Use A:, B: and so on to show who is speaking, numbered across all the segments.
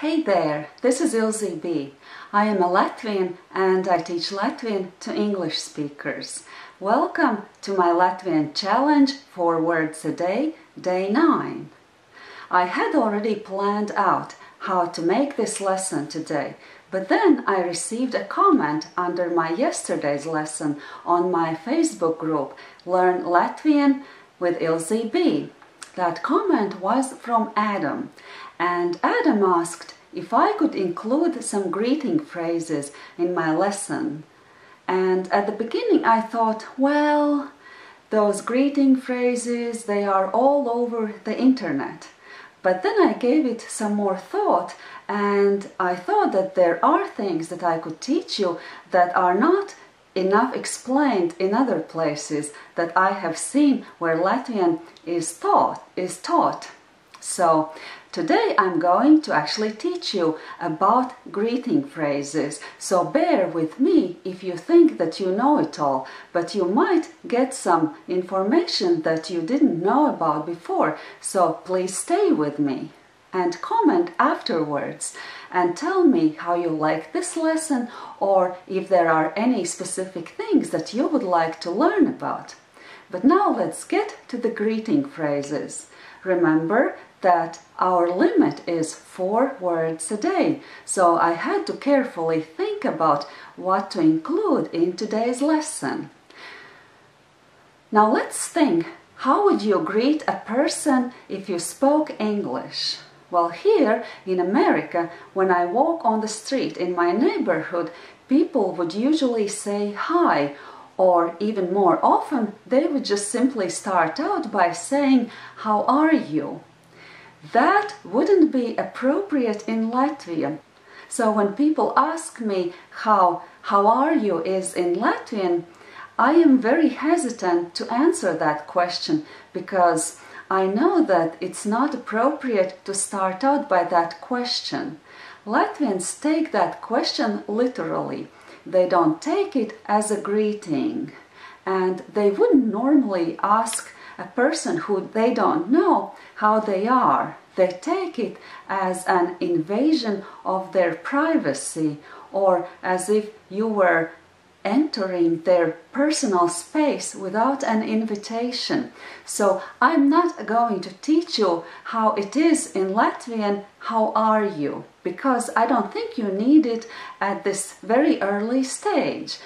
A: Hey there, this is Ilze Be. I am a Latvian and I teach Latvian to English speakers. Welcome to my Latvian challenge 4 words a day, day 9. I had already planned out how to make this lesson today, but then I received a comment under my yesterday's lesson on my Facebook group Learn Latvian with Ilze Be. That comment was from Adam, and Adam asked if I could include some greeting phrases in my lesson. And at the beginning I thought, well, those greeting phrases, they are all over the internet. But then I gave it some more thought and I thought that there are things that I could teach you that are not enough explained in other places that I have seen where Latvian is taught is taught. So today I'm going to actually teach you about greeting phrases. So bear with me if you think that you know it all, but you might get some information that you didn't know about before. So please stay with me and comment afterwards and tell me how you like this lesson or if there are any specific things that you would like to learn about. But now let's get to the greeting phrases. Remember that our limit is four words a day, so I had to carefully think about what to include in today's lesson. Now let's think, how would you greet a person if you spoke English? Well, here in America, when I walk on the street in my neighborhood, people would usually say hi, or even more often, they would just simply start out by saying, How are you? That wouldn't be appropriate in Latvian. So when people ask me how how are you is in Latvian, I am very hesitant to answer that question because I know that it's not appropriate to start out by that question. Latvians take that question literally. They don't take it as a greeting. And they wouldn't normally ask a person who they don't know how they are. They take it as an invasion of their privacy or as if you were entering their personal space without an invitation. So I'm not going to teach you how it is in Latvian, how are you? Because I don't think you need it at this very early stage.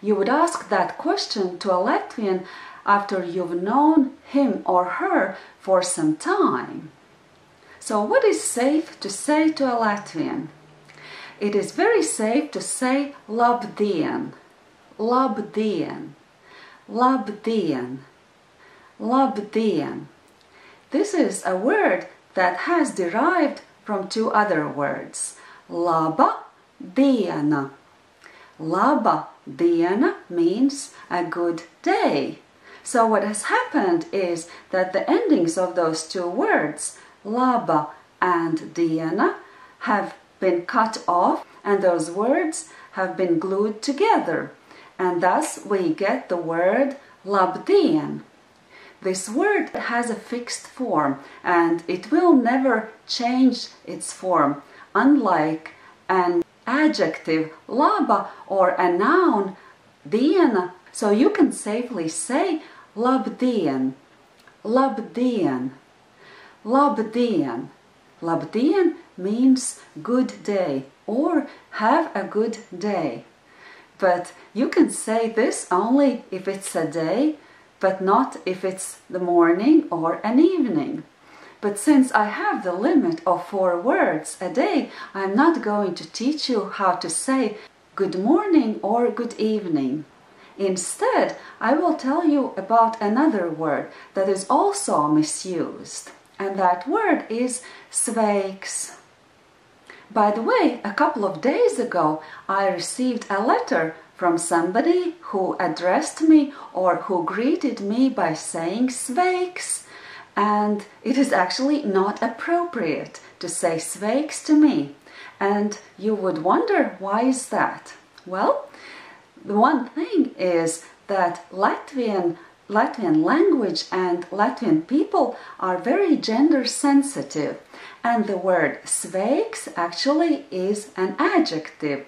A: You would ask that question to a Latvian after you've known him or her for some time. So what is safe to say to a Latvian? It is very safe to say labdien Labdien, labdien, labdien. This is a word that has derived from two other words. Laba diena. Laba diena means a good day. So what has happened is that the endings of those two words, laba and diena, have been cut off and those words have been glued together and thus we get the word labdien. This word has a fixed form and it will never change its form, unlike an adjective laba or a noun diena. So you can safely say labdien, labdien, labdien. Labdien means good day or have a good day. But you can say this only if it's a day, but not if it's the morning or an evening. But since I have the limit of four words a day, I'm not going to teach you how to say good morning or good evening. Instead, I will tell you about another word that is also misused. And that word is sveiks. By the way, a couple of days ago I received a letter from somebody who addressed me or who greeted me by saying sveiks and it is actually not appropriate to say sveiks to me. And you would wonder why is that? Well, the one thing is that Latvian Latvian language and Latvian people are very gender sensitive. And the word sveiks actually is an adjective.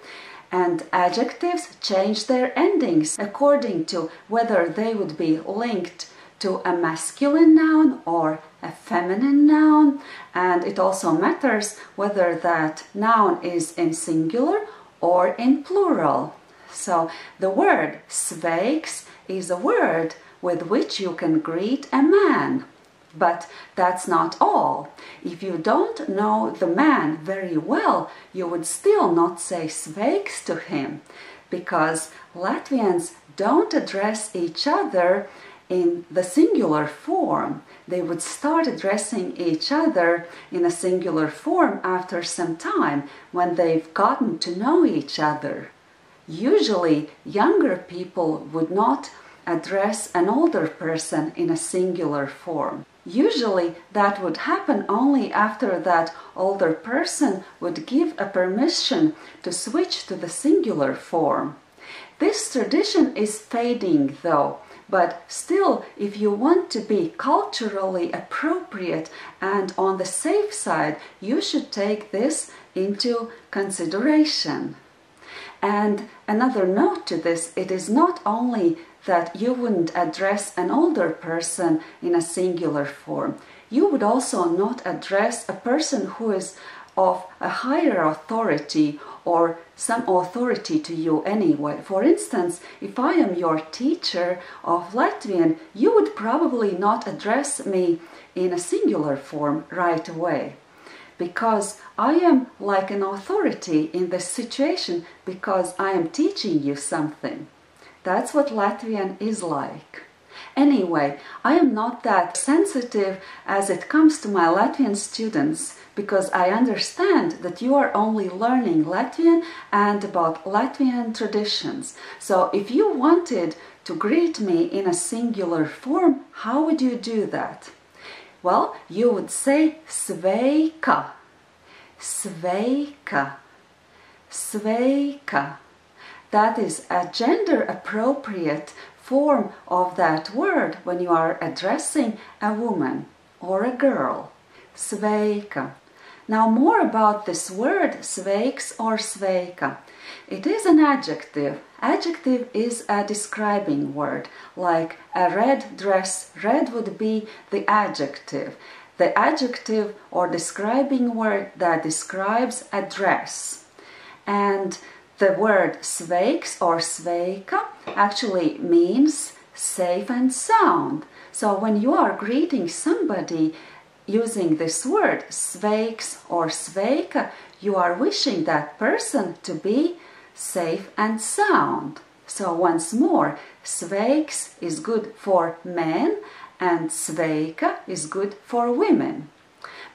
A: And adjectives change their endings according to whether they would be linked to a masculine noun or a feminine noun. And it also matters whether that noun is in singular or in plural. So the word sveiks is a word with which you can greet a man. But that's not all. If you don't know the man very well, you would still not say sveiks to him because Latvians don't address each other in the singular form. They would start addressing each other in a singular form after some time when they've gotten to know each other. Usually, younger people would not address an older person in a singular form. Usually, that would happen only after that older person would give a permission to switch to the singular form. This tradition is fading though, but still, if you want to be culturally appropriate and on the safe side, you should take this into consideration. And another note to this, it is not only that you wouldn't address an older person in a singular form, you would also not address a person who is of a higher authority or some authority to you anyway. For instance, if I am your teacher of Latvian, you would probably not address me in a singular form right away because I am like an authority in this situation because I am teaching you something. That's what Latvian is like. Anyway, I am not that sensitive as it comes to my Latvian students because I understand that you are only learning Latvian and about Latvian traditions. So if you wanted to greet me in a singular form, how would you do that? Well, you would say sveika, sveika, sveika. That is a gender appropriate form of that word when you are addressing a woman or a girl. Sveika. Now more about this word sveiks or sveika. It is an adjective. Adjective is a describing word, like a red dress. Red would be the adjective. The adjective or describing word that describes a dress. And the word sveiks or sveika actually means safe and sound. So when you are greeting somebody using this word sveiks or sveika, you are wishing that person to be safe and sound. So once more, sveiks is good for men and sveika is good for women.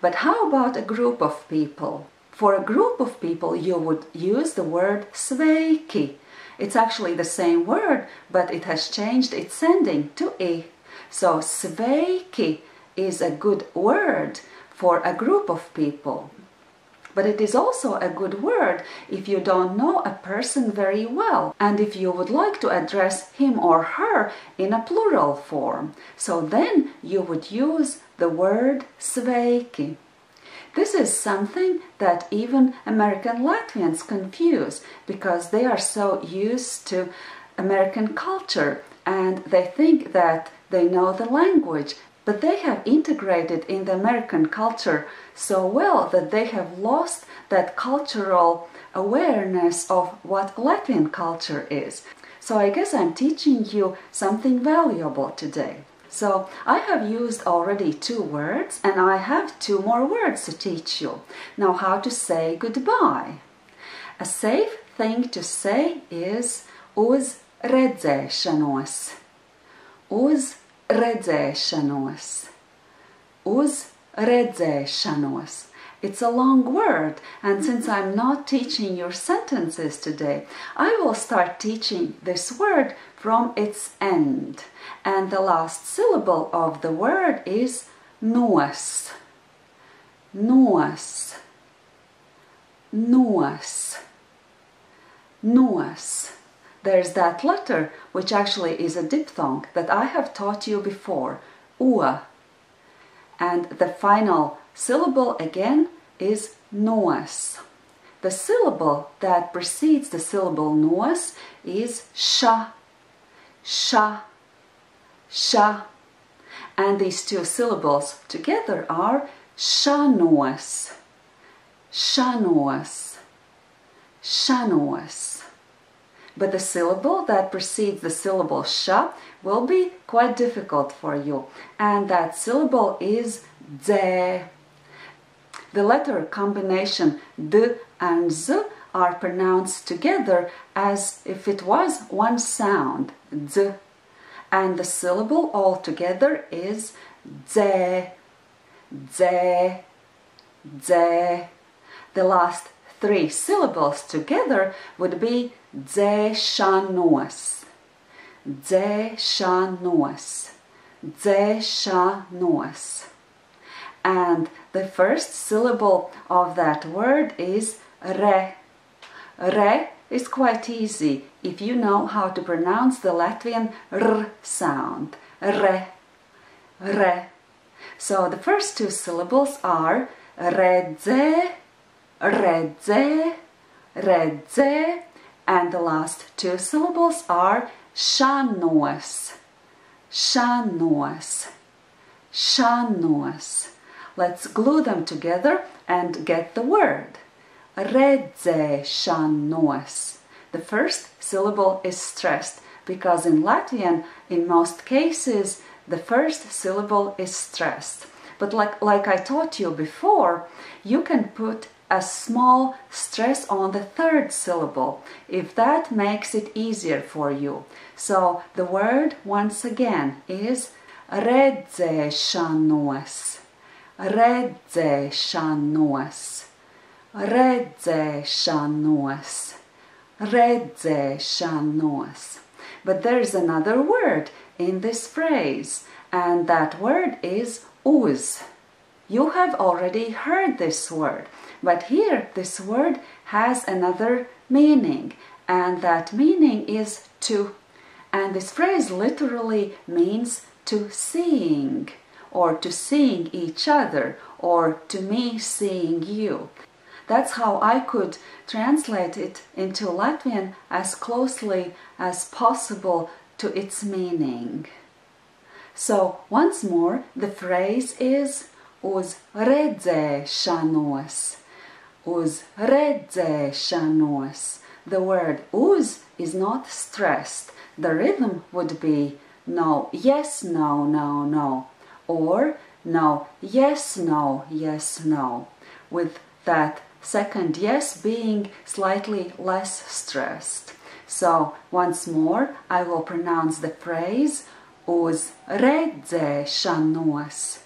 A: But how about a group of people? For a group of people, you would use the word sveiki. It's actually the same word, but it has changed its ending to e. So sveiki is a good word for a group of people. But it is also a good word if you don't know a person very well and if you would like to address him or her in a plural form. So then you would use the word sveiki. This is something that even American Latvians confuse because they are so used to American culture and they think that they know the language, but they have integrated in the American culture so well that they have lost that cultural awareness of what Latvian culture is. So I guess I'm teaching you something valuable today. So I have used already two words and I have two more words to teach you. Now how to say goodbye. A safe thing to say is uz redzēšanos. Uz redzēšanos. Uz redzēšanos. It's a long word, and since I'm not teaching your sentences today, I will start teaching this word from its end. And the last syllable of the word is nos. Nos. Nos. Nos. there's that letter which actually is a diphthong that I have taught you before, ua. And the final syllable again is noas. The syllable that precedes the syllable noas is sha, sha, sha. And these two syllables together are shanoas, shanoas, shanoas. But the syllable that precedes the syllable sha will be quite difficult for you. And that syllable is ze. The letter combination d and z are pronounced together as if it was one sound, z. And the syllable altogether is ze, ze, ze. The last three syllables together would be dzēšanos, dzēšanos, dzēšanos. And the first syllable of that word is re. Re is quite easy if you know how to pronounce the Latvian r sound. Re, re. So the first two syllables are redze, redze, redze, and the last two syllables are shanos, shanos, shanos. Let's glue them together and get the word. Redzēšanos. The first syllable is stressed because in Latvian, in most cases, the first syllable is stressed. But like, like I taught you before, you can put a small stress on the third syllable if that makes it easier for you. So the word once again is redzēšanos. Redzēšanos. Redzēšanos. Redzēšanos. But there's another word in this phrase, and that word is uz. You have already heard this word, but here this word has another meaning, and that meaning is to. And this phrase literally means to seeing, or to seeing each other, or to me seeing you. That's how I could translate it into Latvian as closely as possible to its meaning. So, once more, the phrase is uz redzēšanos. Uz redzēšanos. The word uz is not stressed. The rhythm would be no, yes, no, no, no. Or no, yes, no, yes, no. With that second yes being slightly less stressed. So once more I will pronounce the phrase uz redzēšanos,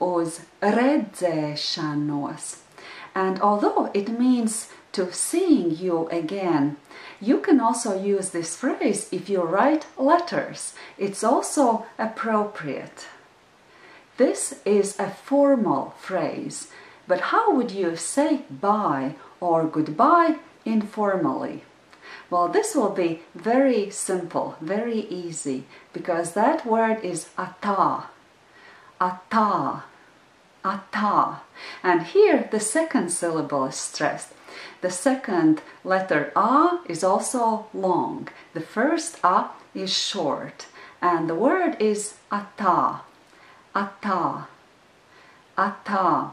A: uz redzēšanos. And although it means to seeing you again, you can also use this phrase if you write letters. It's also appropriate. This is a formal phrase but how would you say bye or goodbye informally? Well, this will be very simple, very easy, because that word is ata, ata, ata. And here the second syllable is stressed. The second letter a is also long. The first a is short. And the word is ata, ata, ata.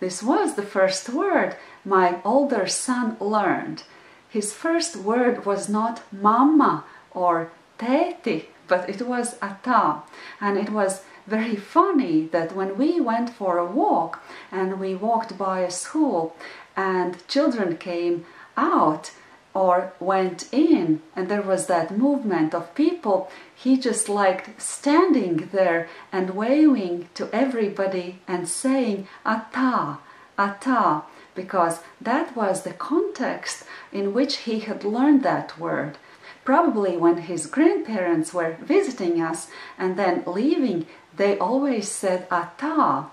A: This was the first word my older son learned. His first word was not mama or teti, but it was ata. And it was very funny that when we went for a walk and we walked by a school and children came out or went in and there was that movement of people, he just liked standing there and waving to everybody and saying ata, ata, because that was the context in which he had learned that word. Probably when his grandparents were visiting us and then leaving, they always said ata,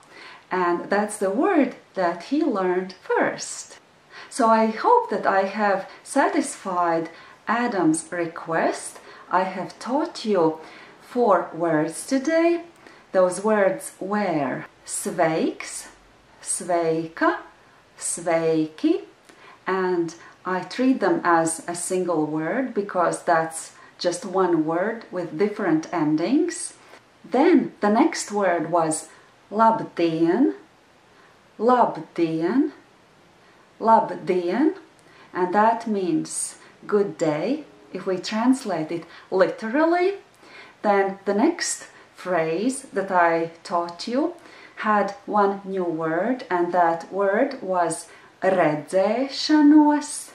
A: and that's the word that he learned first. So I hope that I have satisfied Adam's request, I have taught you four words today. Those words were sveiks, sveika, sveiki, and I treat them as a single word because that's just one word with different endings. Then the next word was labdien, labdien, labdien, and that means good day. If we translate it literally, then the next phrase that I taught you had one new word, and that word was redzēšanos,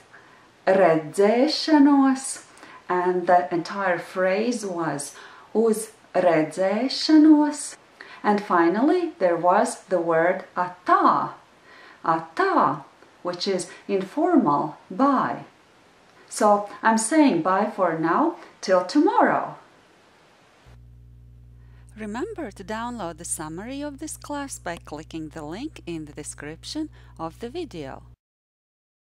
A: redzēšanos, and the entire phrase was uz redzēšanos. And finally, there was the word atā, atā, which is informal, bye. So I'm saying bye for now, till tomorrow. Remember to download the summary of this class by clicking the link in the description of the video.